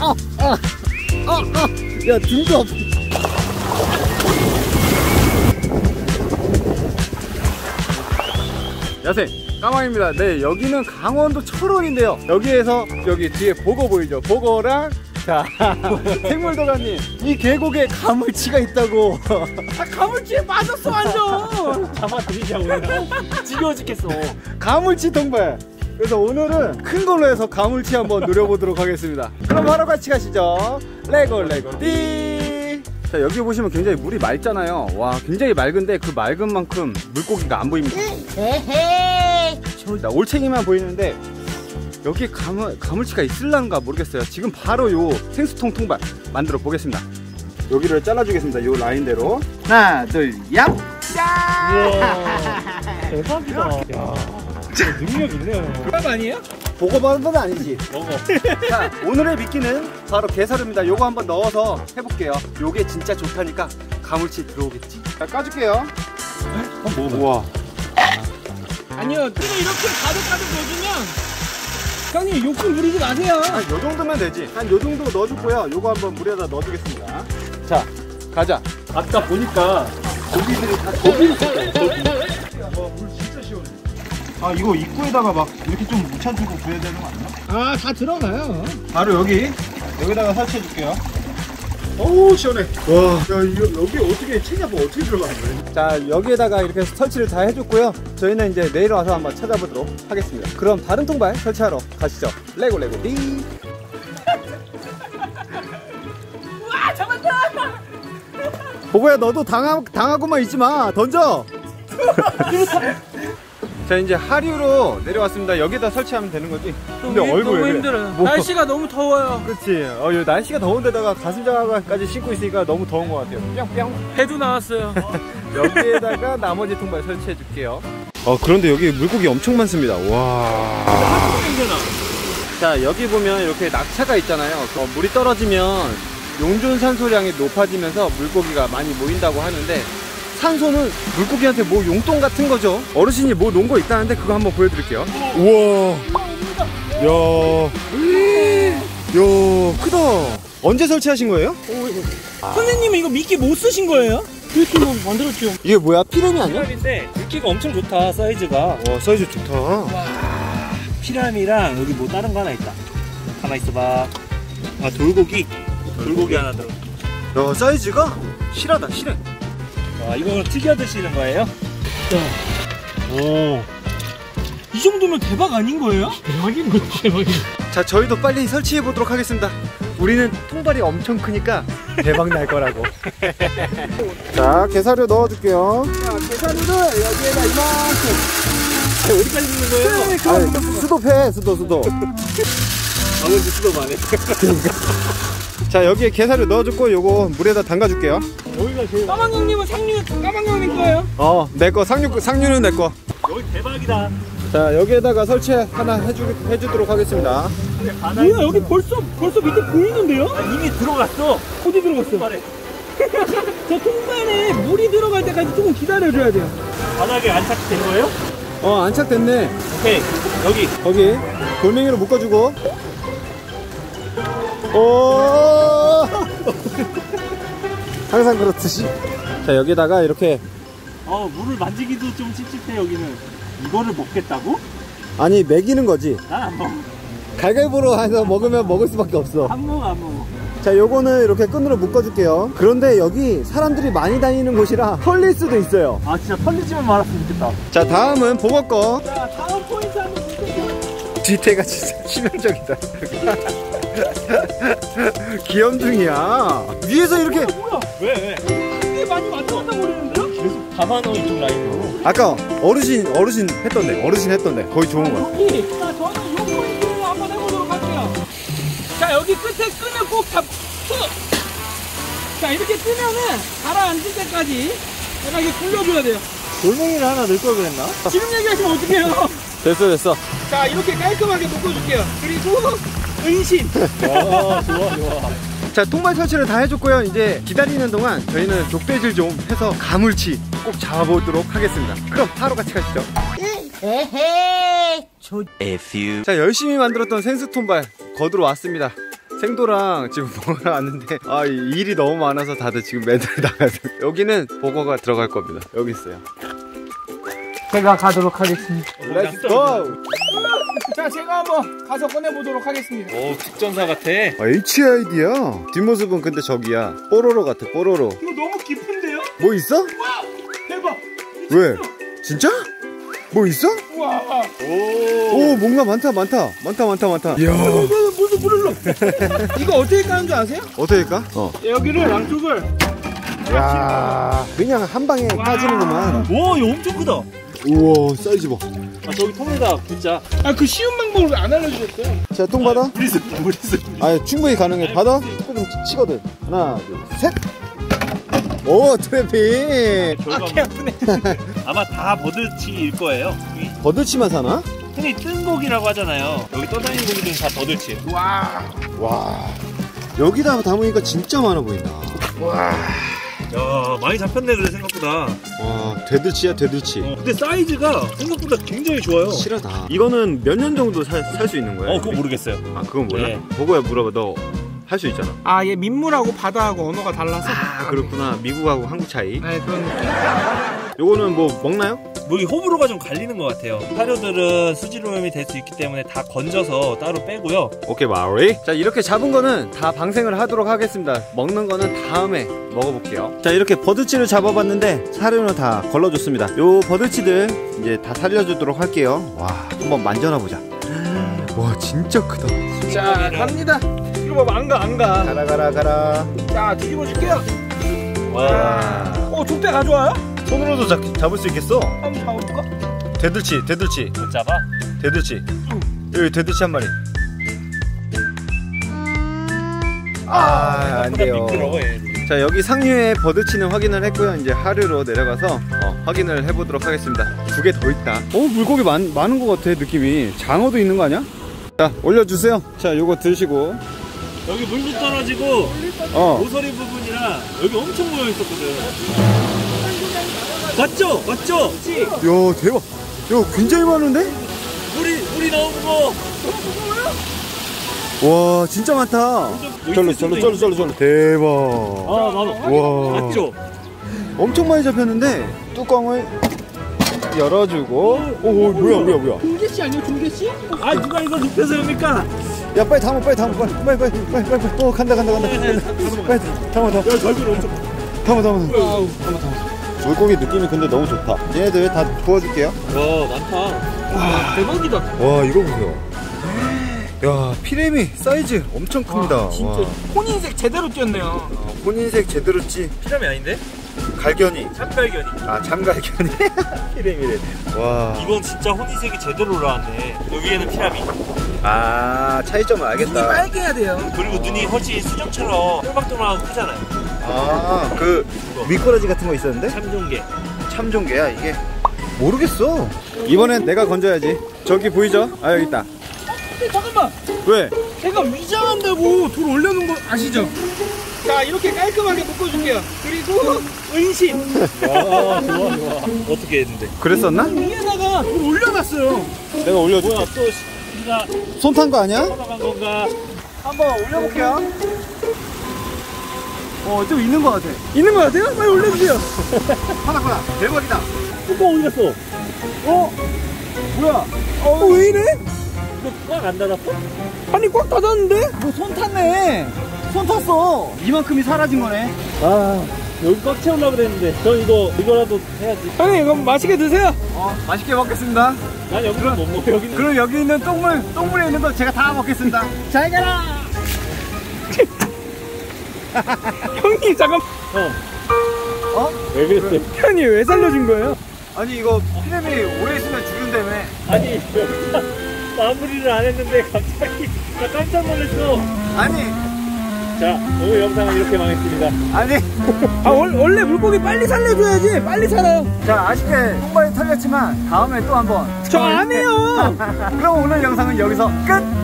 아, 아, 아, 아. 야, 등도 아프. 야생 까망입니다. 네, 여기는 강원도 철원인데요. 여기에서 여기 뒤에 보거 보이죠? 보거랑 자, 생물도가님 이 계곡에 가물치가 있다고. 아, 가물치에 빠졌어 완전. 잡아드리자고 지겨워 죽겠어 가물치 통발. 그래서 오늘은 큰 걸로 해서 가물치 한번 노려보도록 하겠습니다. 그럼 바로 같이 가시죠. 레고 레고 띠. 자 여기 보시면 굉장히 물이 맑잖아요. 와 굉장히 맑은데 그 맑은 만큼 물고기가 안 보입니다. 자, 올챙이만 보이는데 여기 가물, 가물치가 있을란가 모르겠어요. 지금 바로 요 생수통 통발 만들어 보겠습니다. 여기를 잘라주겠습니다. 요 라인대로 하나 둘 얍. 대박이다 야 진짜 능력 있네요 그럼 아니에요? 보고 받은 건 아니지. 먹어 자, 오늘의 미끼는 바로 게사료입니다. 요거 한번 넣어서 해볼게요. 요게 진짜 좋다니까 가물치 들어오겠지? 자, 까줄게요. 우와. 아니요. 근데 이렇게 가득가득 넣어주면 형님 욕심 부리지 마세요. 한요 정도면 되지. 한 요 정도 넣어주고요. 요거 한번 물에다 넣어주겠습니다. 자, 가자. 아까 보니까 고기들이 다 고기 물 진짜 시원해. 아, 이거 입구에다가 막 이렇게 좀 묻혀주고 구해야 되는 거 아니야? 아, 다 들어가요. 바로 여기 여기다가 설치해 줄게요. 오 시원해. 와, 야 이거, 여기 어떻게 챙겨봐 어떻게 들어가는 거야? 자 여기에다가 이렇게 설치를 다 해줬고요. 저희는 이제 내일 와서 한번 찾아보도록 하겠습니다. 그럼 다른 통발 설치하러 가시죠. 레고 레고 띠. 아, 잡았다. 보고야 너도 당하, 당하고만 있지 마. 던져. 자 이제 하류로 내려왔습니다. 여기다 설치하면 되는 거지. 근데 얼굴 너무 왜 그래? 힘들어요. 뭐. 날씨가 너무 더워요. 그렇지. 어, 이 날씨가 더운데다가 가슴 장화까지 신고 있으니까 너무 더운 것 같아요. 뿅뿅. 해도 나왔어요. 여기에다가 나머지 통발 설치해 줄게요. 어, 그런데 여기 물고기 엄청 많습니다. 와. 자, 여기 보면 이렇게 낙차가 있잖아요. 어, 물이 떨어지면 용존 산소량이 높아지면서 물고기가 많이 모인다고 하는데 산소는 물고기한테 뭐 용돈 같은 거죠. 어르신이 뭐 놓은 거 있다는데 그거 한번 보여드릴게요. 우와. 야. 야, 크다. 언제 설치하신 거예요? 선생님은 이거 미끼 못 쓰신 거예요? 이렇게 뭐 만들었죠 이게 뭐야? 피레미 아니야? 피라미인데 물기가 엄청 좋다 사이즈가 와, 사이즈 좋다. 피라미랑 여기 뭐 다른 거 하나 있다 가만 있어봐 아 돌고기 돌고기 하나 들어 야 사이즈가 실하다 실해 와 이거 튀겨 드시는 거예요? 오. 이 정도면 대박 아닌 거예요? 대박인 거 대박인 자 저희도 빨리 설치해 보도록 하겠습니다. 우리는 통발이 엄청 크니까 대박 날 거라고. 자 게사료 넣어줄게요. 자 게사료를 여기에다 이만큼. 어디까지 넣는 거예요? 아, 수도 패 수도 수도. 아무도 수도 안해 자 여기에 게사료 넣어줬고 요거 물에다 담가줄게요. 여기가 제일 까망 형님은 상류, 까망 형님 거예요? 어 내 거 상류 상류는 내거. 여기 대박이다. 자 여기에다가 설치 하나 해주, 해주도록 하겠습니다. 뭐야, 여기 벌써, 벌써 밑에 보이는데요? 아, 이미 들어갔어. 어디 들어갔어? 저 통발에 물이 들어갈 때까지 조금 기다려줘야 돼요. 바닥에 안착된 거예요? 어 안착됐네. 오케이. 여기. 거기 돌멩이로 묶어주고 오! 항상 그렇듯이. 자 여기다가 이렇게 어 물을 만지기도 좀 찝찝해 여기는. 이거를 먹겠다고? 아니 먹이는 거지. 난안 먹어. 갈갈보로 해서 먹으면 먹을 수밖에 없어. 안 먹어 안 먹어. 자 요거는 이렇게 끈으로 묶어줄게요. 그런데 여기 사람들이 많이 다니는 곳이라 털릴 수도 있어요. 아 진짜 털리지만 말았으면 좋겠다. 자 다음은 보거 거 자, 다음 포인트 한번 볼게요. 뒤태가 진짜 치명적이다 귀염둥이야 위에서 이렇게 뭐야? 왜 왜? 꽤 많이 갔다 거리는데요? 계속 담아넣어 이쪽 라인으로 아까 어르신 어르신 했던데 어르신 했던데 거의 좋은 거야 여기. 자, 저는 요 포인트를 한번 해보도록 할게요. 자, 여기 끝에 끈을 꼭 잡고. 자, 이렇게 뜨면은 가라앉을 때까지 내가 이게 굴려줘야 돼요. 돌멩이를 하나 넣을 걸 그랬나? 지금 얘기하시면 어떡해요? 됐어 됐어 자, 이렇게 깔끔하게 묶어줄게요. 그리고 은신. 와 좋아 좋아 자 통발 설치를 다 해줬고요 이제 기다리는 동안 저희는 족대질 좀 해서 가물치 꼭 잡아보도록 하겠습니다 그럼 바로 같이 가시죠 에헤이 조 A few 자 열심히 만들었던 생수 통발 거두러 왔습니다 생도랑 지금 먹으러 왔는데 아이 일이 너무 많아서 다들 지금 매달 나가서 여기는 보거가 들어갈 겁니다. 여기 있어요. 제가 가도록 하겠습니다. Let's go. 자, 제가 한번 가서 꺼내보도록 하겠습니다. 오 특전사 같아. 아, HID야. 뒷모습은 근데 저기야. 뽀로로 같아. 뽀로로. 이거 너무 깊은데요? 뭐 있어? 대박! 왜? 진짜? 뭐 있어? 우와! 오 뭔가 많다 많다 많다 많다 많다. 이야. 물을 넣어. 이거 어떻게 까는 줄 아세요? 어떻게 까? 어. 여기를 양쪽을 야 그냥 한 방에 까지는구만. 오 이거 엄청 크다. 우와 사이즈 봐. 아 저기 통에다 붓자. 아 그 쉬운 방법을 안 알려주셨어요? 자통 받아. 브리스 브리스. 아 충분히 가능해. 받아. 조금 치거든. 하나 둘 셋. 오 트래핑. 결과물. 아프네. 아마 다 버들치일 거예요. 이 버들치만 사나? 흔히 뜬 고기라고 하잖아요. 여기 떠다니는 고기들은 다 버들치. 와. 와 여기다 담으니까 진짜 많아 보인다. 야 많이 잡혔네 그래 생각보다. 와 되들치야 되들치. 어, 근데 사이즈가 생각보다 굉장히 좋아요. 실하다. 이거는 몇 년 정도 살 수 있는 거야? 어 그거 모르겠어요. 아 그건 몰라? 네. 보고야 물어봐 너 할수 있잖아 아, 얘 민물하고 바다하고 언어가 달라서. 아 그렇구나 미국하고 한국 차이 네, 그런 느낌. 요거는 뭐 먹나요? 여기 호불호가 좀 갈리는 것 같아요. 사료들은 수질오염이 될 수 있기 때문에 다 건져서 따로 빼고요. 오케이 마리 자 이렇게 잡은 거는 다 방생을 하도록 하겠습니다 먹는 거는 다음에 먹어볼게요 자 이렇게 버드치를 잡아봤는데 사료는 다 걸러줬습니다 요 버드치들 이제 다 살려주도록 할게요 와 한번 만져나 보자 와 진짜 크다 자, 갑니다. 이거 봐봐, 안 가, 안 가. 가라 가라 가라 자, 뒤집어 줄게요. 와. 어, 족대 가져와요? 손으로도 잡, 잡을 수 있겠어? 한번 잡아볼까? 되들치 되들치. 못 잡아? 되들치. 여기 되들치 한 마리. 아 안 돼요. 미끄러워 얘. 자 여기 상류에 버드치는 확인을 했고요. 이제 하류로 내려가서 어, 확인을 해보도록 하겠습니다. 두 개 더 있다. 어 물고기 많, 많은 것 같아 느낌이. 장어도 있는 거 아니야? 자 올려주세요. 자 요거 드시고. 여기 물도 떨어지고 어. 모서리 부분이랑 여기 엄청 모여 있었거든. 맞죠? 맞죠? 야, 대박 야 굉장히 많은데? 물이 물이 너무 무거워. 와 진짜 많다 절로 절로 절로 절로 절로 대박 아 나도. 와 맞죠? 엄청 많이 잡혔는데 뚜껑을 열어주고 오, 오 뭐야 뭐야 뭐야 중계씨 아니에요, 중계씨? 아 누가 이걸 눕혀서 엽니까? 야 빨리 담아 빨리 담아 빨리 빨리 빨리 빨리 빨리 빨리 어 간다 간다 간다 빨리 담아 담아 야 절벽 엄청. 담아 담아 담아 물고기 느낌이 근데 너무 좋다 얘네들 다 구워줄게요 와 많다. 대박이다. 와 이거 보세요 야 피레미 사이즈 엄청 큽니다 와, 진짜 와. 혼인색 제대로 뛰었네요. 어, 혼인색 제대로 찌 피라미 아닌데? 갈견이 참갈견이. 아 참갈견이 피레미래 와. 이건 진짜 혼이색이 제대로 올라왔네. 여기에는 피라미. 아 차이점을 눈이 알겠다 빨개야 돼요. 그리고 눈이 훨씬 수정처럼 똘박똘박하고 크잖아요. 아 그 미꾸라지 같은 거 있었는데 참종개. 참종개야 이게 모르겠어 이번엔 내가 건져야지 저기 보이죠? 아 여기 있다 근데 잠깐만. 왜? 제가 위장한다고 돌 올려놓은 거 아시죠? 자, 이렇게 깔끔하게 묶어줄게요. 그리고 은신. 와 좋아 좋아. 어떻게 했는데? 그랬었나? 위에다가 돌 올려놨어요. 내가 올려줄게 뭐야 또 우리가 손탄 거 아니야? 한번 올려볼게요. 어, 좀 있는 것 같아. 있는 것 같아요? 빨리 올려주세요. 하나 하나 대박이다 뚜껑 어디 갔어? 어? 뭐야? 어, 왜 이래? 이거 꽉 안 닫았어? 아니, 꽉 닫았는데? 뭐 손 탔네. 손 탔어. 이만큼이 사라진 거네. 아 여기 꽉 채우려고 그랬는데 전 이거 이거라도 해야지 형님, 그럼 맛있게 드세요. 어 맛있게 먹겠습니다 난 여기서 못 먹어 여기는 그럼 여기 있는 똥물 똥물에 있는 거 제가 다 먹겠습니다 잘 가라. 형님, 잠깐. 어? 왜 그랬어요? 형님, 왜 살려준 거예요? 아니 이거 피레미 오래 있으면 죽는다며 아니 마무리를 안 했는데 갑자기 나 깜짝 놀랐어 아니 자 오늘 영상은 이렇게 망했습니다 아니 아, 원, 원래 물고기 빨리 살려줘야지. 빨리 살아요. 자 아쉽게 똥발이 털렸지만 다음에 또 한번 저 안 해요. 그럼 오늘 영상은 여기서 끝